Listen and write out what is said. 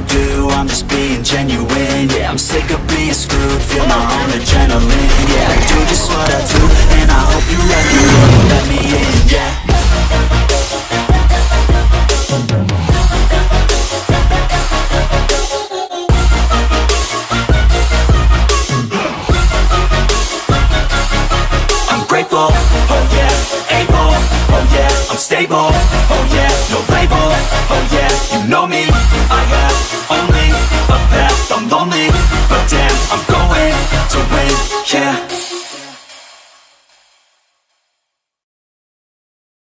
I do, I'm just being genuine. Yeah, I'm sick of being screwed, feel my own adrenaline. Yeah, I do just what I do, and I hope you let me in, let me in, yeah. I'm grateful, oh yeah, able, oh yeah, I'm stable, oh yeah, to win, yeah.